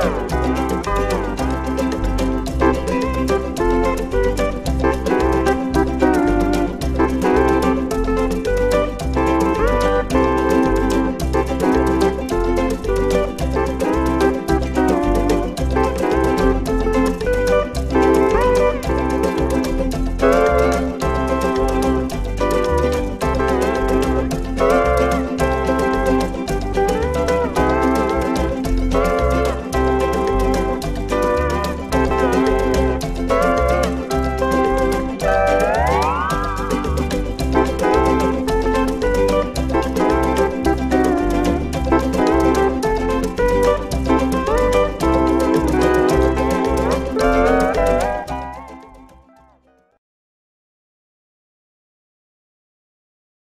Música